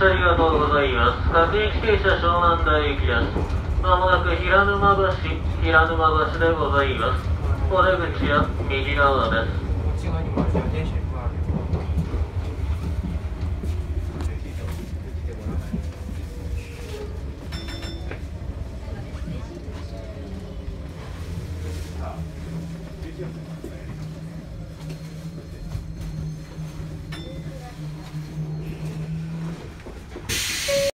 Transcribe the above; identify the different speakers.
Speaker 1: ありがとうございます。各駅停車湘南台駅です。まもなく平沼橋、平沼橋でございます。お出口は右側です。